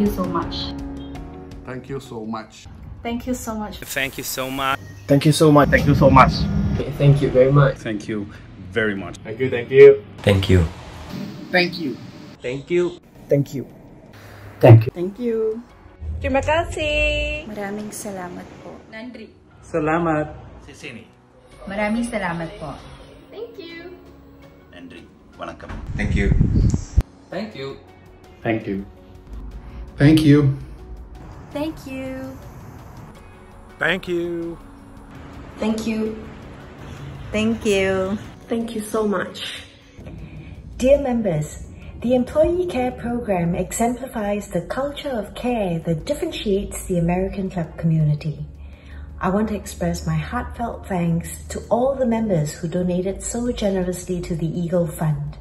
you so much. Thank you so much. Thank you so much. Thank you so much. Thank you so much. Thank you so much. Thank you very much. Thank you very much. Thank you, thank you. Thank you. Thank you. Thank you. Thank you. Thank you. Thank you. Terima kasih. Maraming salamat po. Nandri. Salamat. Sisini. Maraming salamat po. Thank you. Nandri. Vanakkam. Thank you. Thank you. Thank you. Thank you. Thank you. Thank you. Thank you. Thank you. Thank you so much. Dear members, the Employee Care Program exemplifies the culture of care that differentiates the American Club community. I want to express my heartfelt thanks to all the members who donated so generously to the Eagle Fund.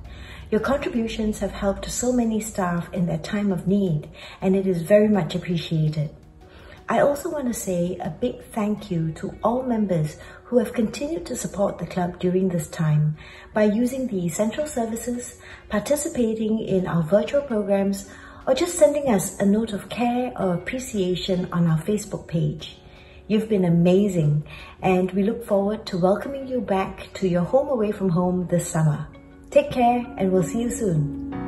Your contributions have helped so many staff in their time of need, and it is very much appreciated. I also want to say a big thank you to all members who have continued to support the club during this time by using the essential services, participating in our virtual programs, or just sending us a note of care or appreciation on our Facebook page. You've been amazing, and we look forward to welcoming you back to your home away from home this summer. Take care, and we'll see you soon.